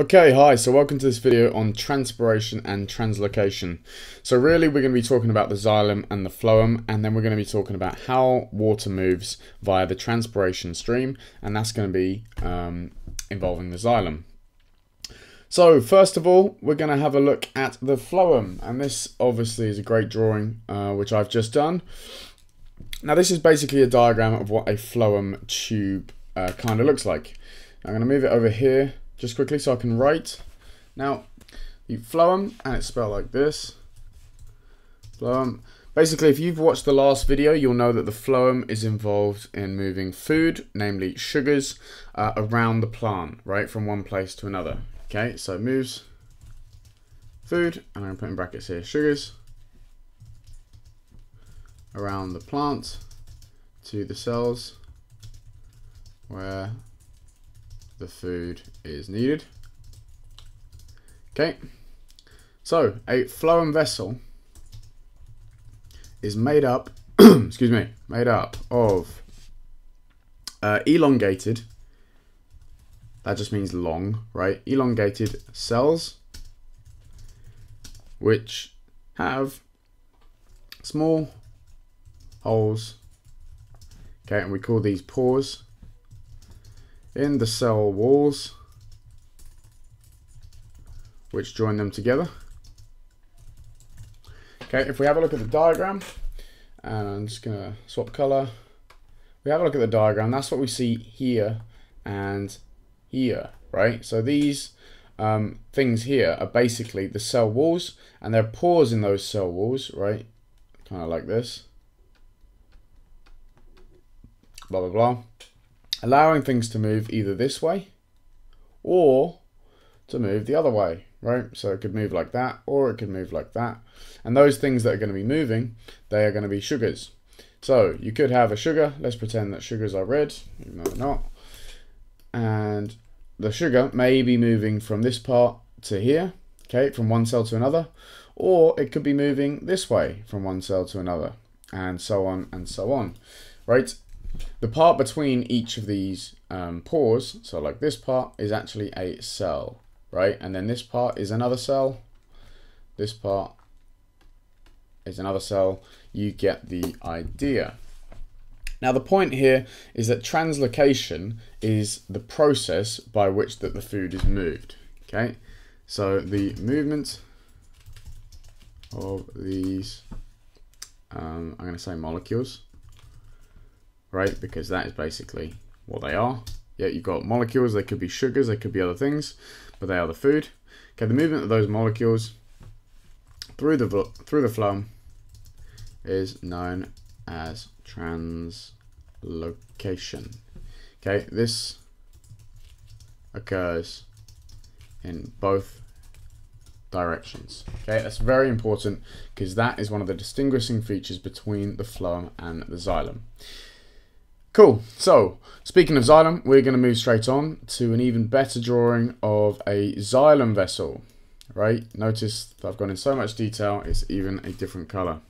Okay, hi, so welcome to this video on transpiration and translocation. So really we're going to be talking about the xylem and the phloem and then we're going to be talking about how water moves via the transpiration stream and that's going to be um, involving the xylem. So first of all, we're going to have a look at the phloem and this obviously is a great drawing uh, which I've just done. Now this is basically a diagram of what a phloem tube uh, kind of looks like. I'm going to move it over here just quickly so I can write. Now, the phloem, and it's spelled like this. Phloem. Basically, if you've watched the last video, you'll know that the phloem is involved in moving food, namely sugars, uh, around the plant, right, from one place to another. Okay, so it moves food, and I'm going to put in brackets here, sugars, around the plant to the cells where the food is needed. Okay, so a phloem vessel is made up, excuse me, made up of uh, elongated, that just means long, right? Elongated cells, which have small holes, okay, and we call these pores in the cell walls which join them together. Okay, if we have a look at the diagram, and I'm just to swap color. We have a look at the diagram, that's what we see here and here, right? So these um, things here are basically the cell walls, and there are pores in those cell walls, right? Kind of like this. Blah, blah, blah allowing things to move either this way or to move the other way, right? So it could move like that or it could move like that. And those things that are going to be moving, they are going to be sugars. So you could have a sugar, let's pretend that sugars are red, even though they're not. And the sugar may be moving from this part to here, okay, from one cell to another, or it could be moving this way from one cell to another, and so on and so on, right? The part between each of these um, pores, so like this part, is actually a cell, right? And then this part is another cell. This part is another cell. You get the idea. Now the point here is that translocation is the process by which that the food is moved. Okay, so the movement of these, um, I'm going to say molecules, right? Because that is basically what they are. Yeah, you've got molecules, they could be sugars, they could be other things, but they are the food. Okay, the movement of those molecules through the through the phloem is known as translocation. Okay, this occurs in both directions. Okay, that's very important because that is one of the distinguishing features between the phloem and the xylem. Cool. So, speaking of xylem, we're going to move straight on to an even better drawing of a xylem vessel. Right? Notice I've gone in so much detail, it's even a different color.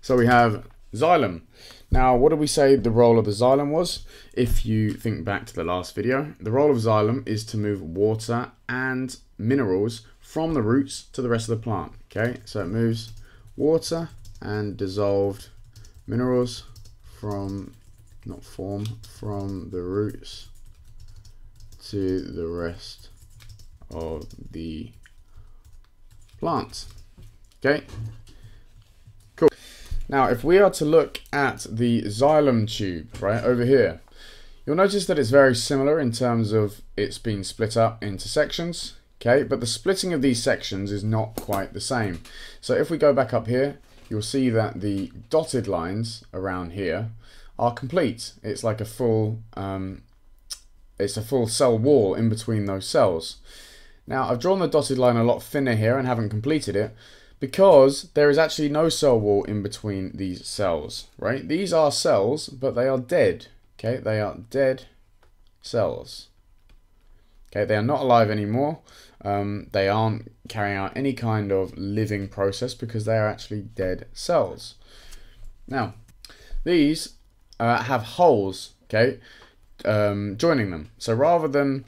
So we have xylem. Now, what did we say the role of the xylem was? If you think back to the last video, the role of xylem is to move water and minerals from the roots to the rest of the plant. Okay, so it moves water and dissolved minerals from, not form, from the roots to the rest of the plant. Okay, cool. Now, if we are to look at the xylem tube, right, over here, you'll notice that it's very similar in terms of it's been split up into sections, okay, but the splitting of these sections is not quite the same. So if we go back up here, you'll see that the dotted lines around here are complete. It's like a full, um, it's a full cell wall in between those cells. Now I've drawn the dotted line a lot thinner here and haven't completed it because there is actually no cell wall in between these cells, right? These are cells, but they are dead, okay? They are dead cells. Okay, they are not alive anymore. Um, they aren't carrying out any kind of living process because they are actually dead cells. Now, these uh, have holes, okay, um, joining them. So rather than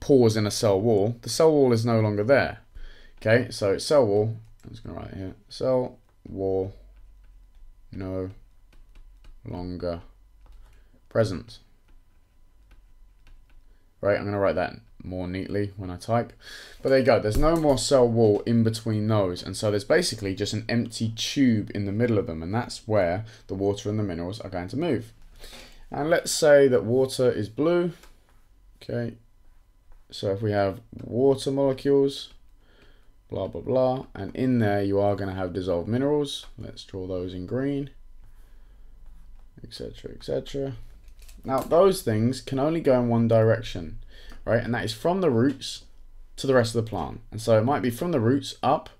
pores in a cell wall, the cell wall is no longer there. Okay, so cell wall, I'm just going to write here, cell wall no longer present. Right, I'm going to write that more neatly when I type. But there you go, there's no more cell wall in between those, and so there's basically just an empty tube in the middle of them, and that's where the water and the minerals are going to move. And let's say that water is blue, okay, so if we have water molecules, blah, blah, blah, and in there you are going to have dissolved minerals, let's draw those in green, etc, etc. Now those things can only go in one direction, right? And that is from the roots to the rest of the plant. And so it might be from the roots up,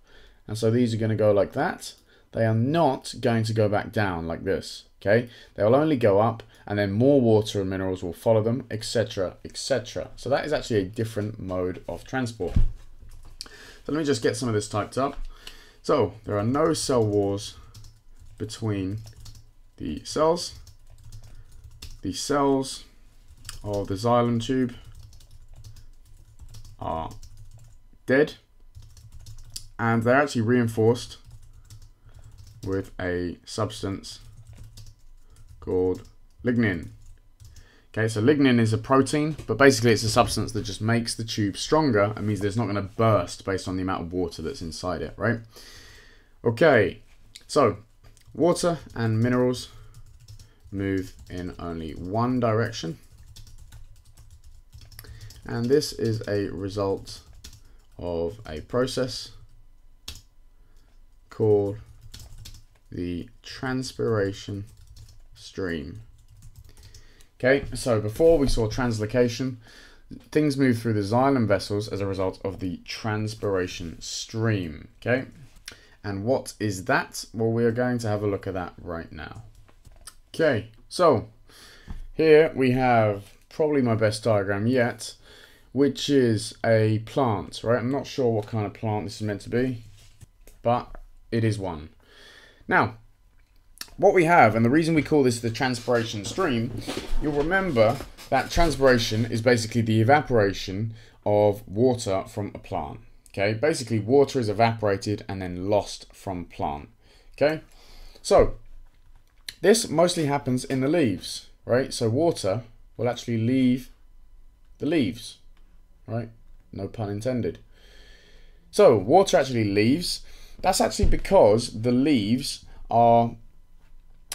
and so these are going to go like that. They are not going to go back down like this, okay? They will only go up, and then more water and minerals will follow them, etc, etc. So that is actually a different mode of transport. So let me just get some of this typed up. So there are no cell walls between the cells. The cells of the xylem tube are dead and they're actually reinforced with a substance called lignin. Okay, so lignin is a protein, but basically it's a substance that just makes the tube stronger and means that it's not going to burst based on the amount of water that's inside it, right? Okay, so water and minerals move in only one direction. And this is a result of a process called the transpiration stream. Okay, so before we saw translocation, things move through the xylem vessels as a result of the transpiration stream. Okay, and what is that? Well, we are going to have a look at that right now. Okay, so here we have probably my best diagram yet, which is a plant, right? I'm not sure what kind of plant this is meant to be, but it is one. Now, what we have, and the reason we call this the transpiration stream, you'll remember that transpiration is basically the evaporation of water from a plant. Okay, basically water is evaporated and then lost from plant. Okay, so this mostly happens in the leaves, right? So water will actually leave the leaves, right? No pun intended. So water actually leaves. That's actually because the leaves are,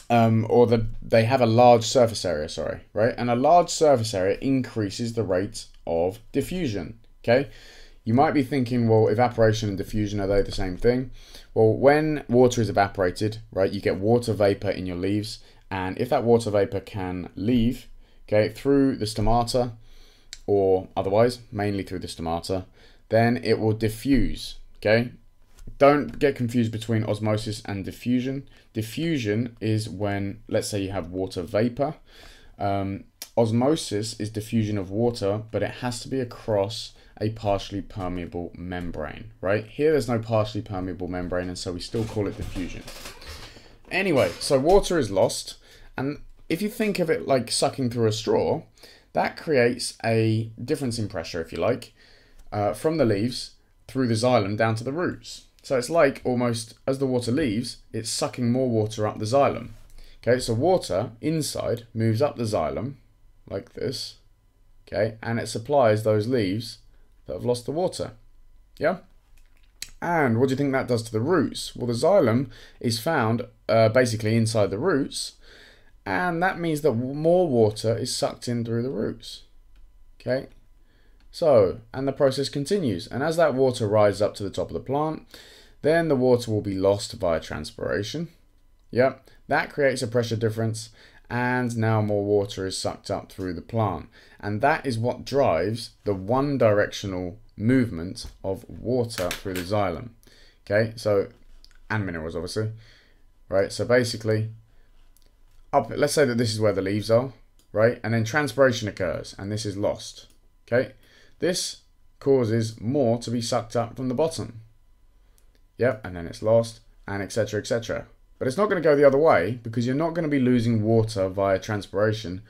um, or the, they have a large surface area, sorry, right? And a large surface area increases the rate of diffusion, okay? You might be thinking, well, evaporation and diffusion, are they the same thing? Well, when water is evaporated, right, you get water vapor in your leaves. And if that water vapor can leave, okay, through the stomata, or otherwise, mainly through the stomata, then it will diffuse, okay? Don't get confused between osmosis and diffusion. Diffusion is when, let's say you have water vapor. Um, osmosis is diffusion of water, but it has to be across a partially permeable membrane, right? Here there's no partially permeable membrane, and so we still call it diffusion. Anyway, so water is lost, and if you think of it like sucking through a straw, that creates a difference in pressure, if you like, uh, from the leaves through the xylem down to the roots. So it's like almost, as the water leaves, it's sucking more water up the xylem. Okay, so water inside moves up the xylem, like this, okay, and it supplies those leaves that have lost the water. Yeah? And what do you think that does to the roots? Well, the xylem is found uh, basically inside the roots, and that means that more water is sucked in through the roots. Okay? So, and the process continues. And as that water rises up to the top of the plant, then the water will be lost via transpiration. Yep, that creates a pressure difference, and now more water is sucked up through the plant. And that is what drives the one directional movement of water through the xylem. Okay, so, and minerals obviously, right? So basically, up, let's say that this is where the leaves are, right? And then transpiration occurs and this is lost, okay? This causes more to be sucked up from the bottom. Yep, and then it's lost and etc, etc. But it's not going to go the other way because you're not going to be losing water via transpiration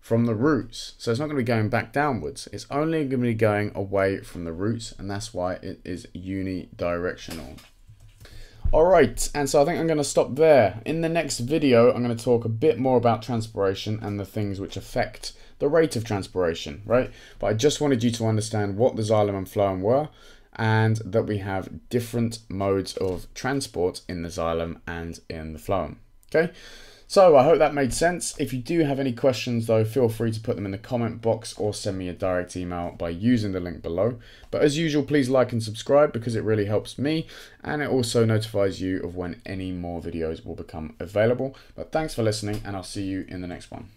from the roots. So it's not going to be going back downwards. It's only going to be going away from the roots, and that's why it is unidirectional. Alright, and so I think I'm going to stop there. In the next video, I'm going to talk a bit more about transpiration and the things which affect the rate of transpiration, right? But I just wanted you to understand what the xylem and phloem were and that we have different modes of transport in the xylem and in the phloem. Okay, so I hope that made sense. If you do have any questions though, feel free to put them in the comment box or send me a direct email by using the link below. But as usual, please like and subscribe because it really helps me and it also notifies you of when any more videos will become available. But thanks for listening and I'll see you in the next one.